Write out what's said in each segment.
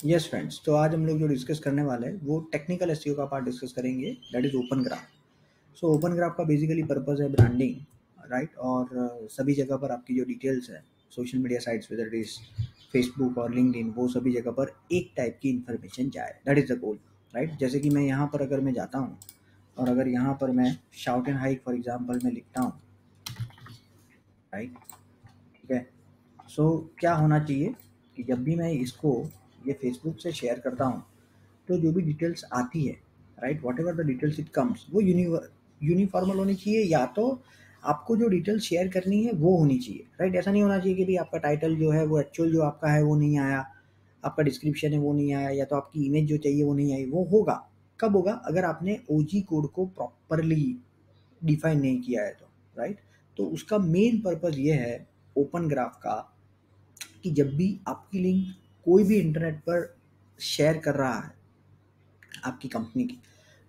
Yes friends तो आज हम लोग जो डिस्कस करने वाले हैं वो टेक्निकल एस का पार्ट डिस्कस करेंगे that is open graph so open graph का बेसिकली पर्पज़ है ब्रांडिंग राइट right? और uh, सभी जगह पर आपकी जो डिटेल्स है social media sites whether is Facebook और लिंकड वो सभी जगह पर एक टाइप की इन्फॉर्मेशन जाए. That is the goal right जैसे कि मैं यहाँ पर अगर मैं जाता हूँ और अगर यहाँ पर मैं shout and hike for example मैं लिखता हूँ राइट ठीक है सो क्या होना चाहिए कि जब भी मैं इसको ये फेसबुक से शेयर करता हूँ तो जो भी डिटेल्स आती है right whatever the details it comes वो यूनिफॉर्मल होनी चाहिए या तो आपको जो डिटेल्स शेयर करनी है, वो होनी चाहिए राइट ऐसा नहीं होना चाहिए कि भाई आपका टाइटल जो है, वो एक्चुअल जो आपका है, वो नहीं आया, आपका डिस्क्रिप्शन है, वो नहीं आया, या तो आपकी इमेज जो चाहिए, वो नहीं आई, वो होगा। कब होगा? अगर आपने ओजी कोड को प्रॉपरली डिफाइन नहीं किया है तो राइट तो उसका मेन पर्पज़ ये है ओपन ग्राफ का, कि जब भी आपकी लिंक कोई भी इंटरनेट पर शेयर कर रहा है आपकी कंपनी की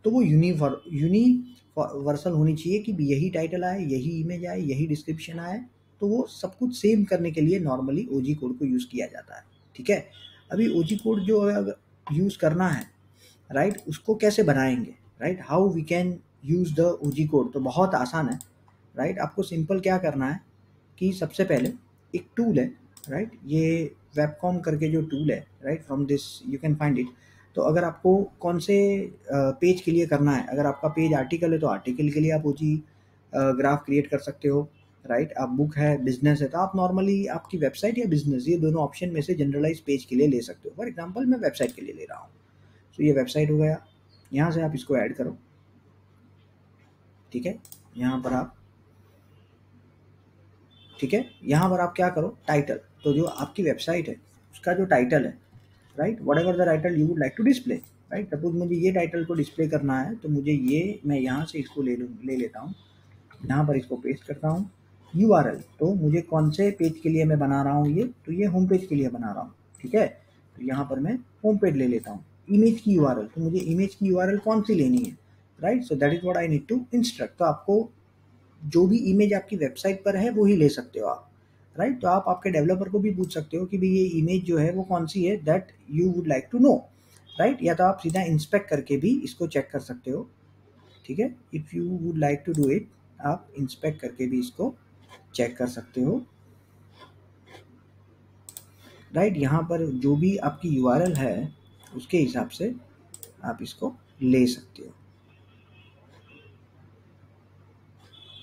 तो वो यूनिवर यूनिवर्सल होनी चाहिए कि यही टाइटल आए, यही इमेज आए, यही डिस्क्रिप्शन आए तो वो सब कुछ सेम करने के लिए नॉर्मली ओजी कोड को यूज़ किया जाता है, ठीक है? अभी ओजी कोड जो अगर यूज़ करना है राइट उसको कैसे बनाएँगे right how we can use the OG code तो बहुत आसान है राइट आपको सिंपल क्या करना है कि सबसे पहले एक टूल है राइट ये वेबकॉम करके जो टूल है right from this you can find it तो अगर आपको कौन से पेज के लिए करना है, अगर आपका पेज आर्टिकल है तो आर्टिकल के लिए आप ओजी ग्राफ क्रिएट कर सकते हो राइट आप बुक है बिज़नेस है तो आप नॉर्मली आपकी वेबसाइट या बिज़नेस ये दोनों ऑप्शन में से जनरलाइज पेज के लिए ले सकते हो. फॉर एग्ज़ाम्पल मैं वेबसाइट के लिए ले रहा हूँ। तो ये वेबसाइट हो गया। यहाँ से आप इसको ऐड करो। ठीक है? यहाँ पर आप, ठीक है? यहाँ पर आप क्या करो? टाइटल तो जो आपकी वेबसाइट है, उसका जो टाइटल है right whatever the title you would like to display right suppose मुझे ये टाइटल को डिस्प्ले करना है तो मुझे ये मैं यहाँ से इसको ले लूँ, ले लेता हूँ। यहाँ पर इसको पेस्ट करता हूँ। यू आर एल तो मुझे कौन से पेज के लिए मैं बना रहा हूँ ये? तो ये होम पेज के लिए बना रहा हूँ, ठीक है? तो यहाँ पर मैं होम पेज ले लेता हूँ। इमेज की यू आर एल तो मुझे इमेज की यू आर एल कौन सी लेनी है right so that is what I need to instruct तो आपको जो भी इमेज आपकी वेबसाइट पर है, वो ही ले सकते हो आप। राइट तो आप आपके डेवलपर को भी पूछ सकते हो कि भाई ये इमेज जो है वो कौन सी है that you would like to know right या तो आप सीधा इंस्पेक्ट करके भी इसको चेक कर सकते हो। ठीक है? If you would like to do it आप इंस्पेक्ट करके भी इसको चेक कर सकते हो। राइट right, यहाँ पर जो भी आपकी यूआरएल है उसके हिसाब से आप इसको ले सकते हो।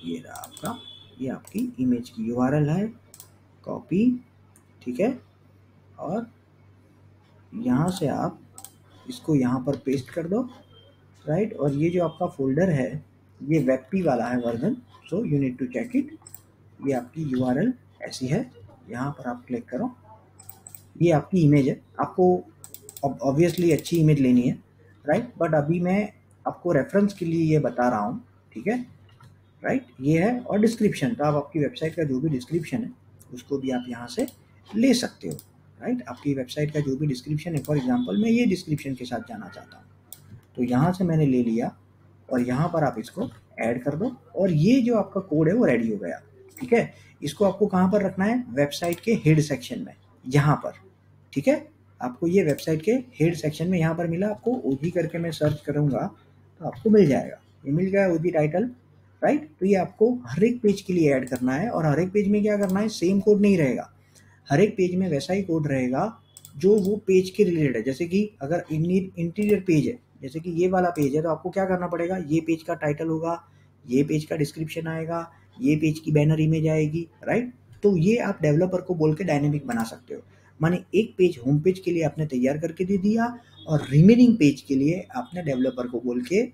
ये रहा आपका ये आपकी इमेज की यूआरएल है। कॉपी ठीक है? और यहाँ से आप इसको यहाँ पर पेस्ट कर दो राइट और ये जो आपका फोल्डर है, ये वेबपी वाला है version so you need to check it ये आपकी यूआरएल ऐसी है, यहाँ पर आप क्लिक करो। ये आपकी इमेज है। आपको ऑब्वियसली अच्छी इमेज लेनी है राइट बट अभी मैं आपको रेफरेंस के लिए ये बता रहा हूँ, ठीक है? राइट ये है और डिस्क्रिप्शन तो आप आपकी वेबसाइट का जो भी डिस्क्रिप्शन है उसको भी आप यहाँ से ले सकते हो राइट आपकी वेबसाइट का जो भी डिस्क्रिप्शन है फॉर एग्जांपल मैं ये डिस्क्रिप्शन के साथ जाना चाहता हूँ। तो यहाँ से मैंने ले लिया और यहाँ पर आप इसको ऐड कर दो और ये जो आपका कोड है वो रेडी हो गया, ठीक है? इसको आपको कहाँ पर रखना है? वेबसाइट के हेड सेक्शन में, यहाँ पर, ठीक है? आपको ये वेबसाइट के हेड सेक्शन में यहाँ पर मिला, आपको ओ करके मैं सर्च करूँगा तो आपको मिल जाएगा। ये मिल गया ओ टाइटल राइट right? तो ये आपको हर एक पेज के लिए ऐड करना है और हर एक पेज में क्या करना है? सेम कोड नहीं रहेगा। हर एक पेज में वैसा ही कोड रहेगा जो वो पेज के रिलेटेड है। जैसे कि अगर इंटीरियर पेज है, जैसे कि ये वाला पेज है तो आपको क्या करना पड़ेगा? ये पेज का टाइटल होगा, ये पेज का डिस्क्रिप्शन आएगा, ये पेज की बैनर इमेज आएगी राइट तो ये आप डेवलपर को बोल के डायनेमिक बना सकते हो। माने एक पेज होम पेज के लिए आपने तैयार करके दे दिया और रिमेनिंग पेज के लिए आपने डेवलपर को बोल के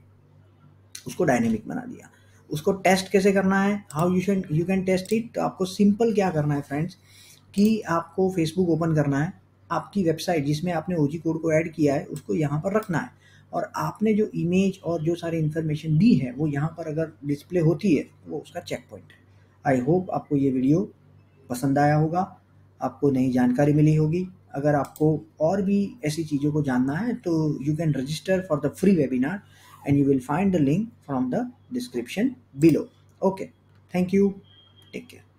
उसको डायनेमिक बना दिया। उसको टेस्ट कैसे करना है? How you can you can test it तो आपको सिंपल क्या करना है फ्रेंड्स कि आपको फेसबुक ओपन करना है, आपकी वेबसाइट जिसमें आपने ओजी कोड को ऐड किया है, उसको यहाँ पर रखना है। और आपने जो इमेज और जो सारी इन्फॉर्मेशन दी है, वो यहाँ पर अगर डिस्प्ले होती है, वो उसका चेक पॉइंट है। आई होप आपको ये वीडियो पसंद आया होगा, आपको नई जानकारी मिली होगी। अगर आपको और भी ऐसी चीज़ों को जानना है तो you can register for the free webinar and you will find the link from the description below. Okay. Thank you. Take care